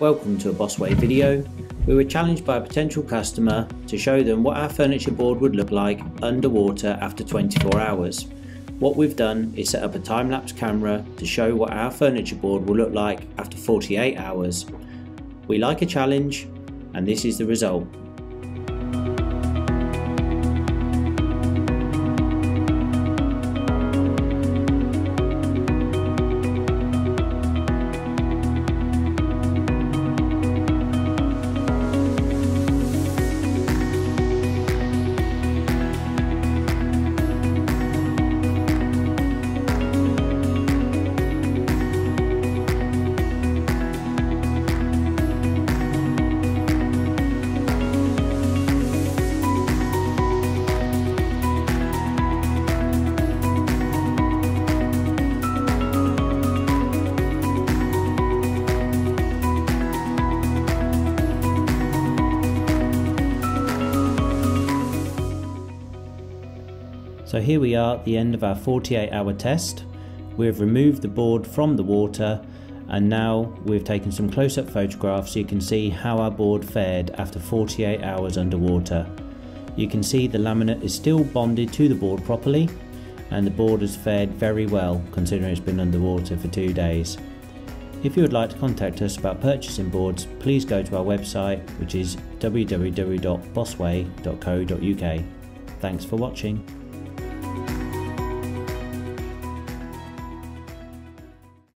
Welcome to a Bossway video. We were challenged by a potential customer to show them what our furniture board would look like underwater after 24 hours. What we've done is set up a time-lapse camera to show what our furniture board will look like after 48 hours. We like a challenge and this is the result. So here we are at the end of our 48 hour test. We've removed the board from the water and now we've taken some close-up photographs so you can see how our board fared after 48 hours underwater. You can see the laminate is still bonded to the board properly and the board has fared very well considering it's been underwater for two days. If you would like to contact us about purchasing boards, please go to our website which is www.bossway.co.uk. Thanks for watching.